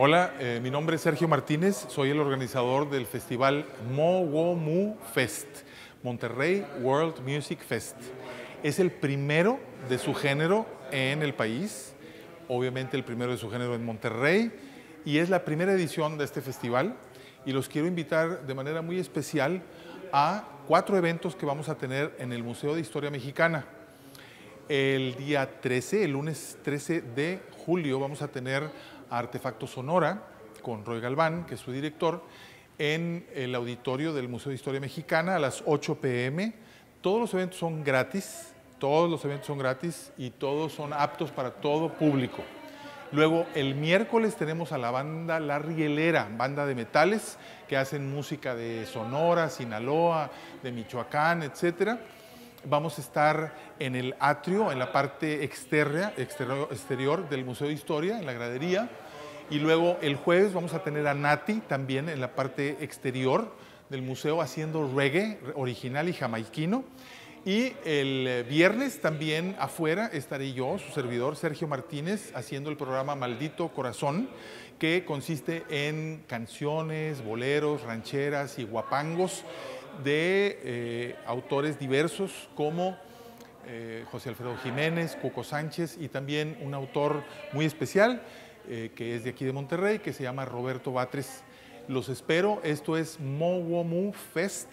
Hola, eh, mi nombre es Sergio Martínez, soy el organizador del festival Mowomu Fest, Monterrey World Music Fest. Es el primero de su género en el país, obviamente el primero de su género en Monterrey, y es la primera edición de este festival. Y los quiero invitar de manera muy especial a cuatro eventos que vamos a tener en el Museo de Historia Mexicana. El día 13, el lunes 13 de julio, vamos a tener Artefacto Sonora con Roy Galván, que es su director, en el auditorio del Museo de Historia Mexicana a las 8 pm. Todos los eventos son gratis, todos los eventos son gratis y todos son aptos para todo público. Luego el miércoles tenemos a la banda La Rielera, banda de metales que hacen música de Sonora, Sinaloa, de Michoacán, etcétera. Vamos a estar en el atrio, en la parte externa, exterior, exterior del Museo de Historia, en la gradería. Y luego el jueves vamos a tener a Nati también en la parte exterior del museo haciendo reggae original y jamaiquino. Y el viernes también afuera estaré yo, su servidor Sergio Martínez, haciendo el programa Maldito Corazón, que consiste en canciones, boleros, rancheras y guapangos de eh, autores diversos como eh, José Alfredo Jiménez, Coco Sánchez y también un autor muy especial eh, que es de aquí de Monterrey, que se llama Roberto Batres. Los espero, esto es Mowomu Fest.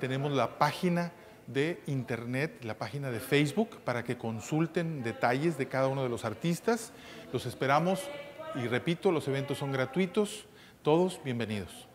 Tenemos la página de internet, la página de Facebook, para que consulten detalles de cada uno de los artistas. Los esperamos y repito, los eventos son gratuitos. Todos bienvenidos.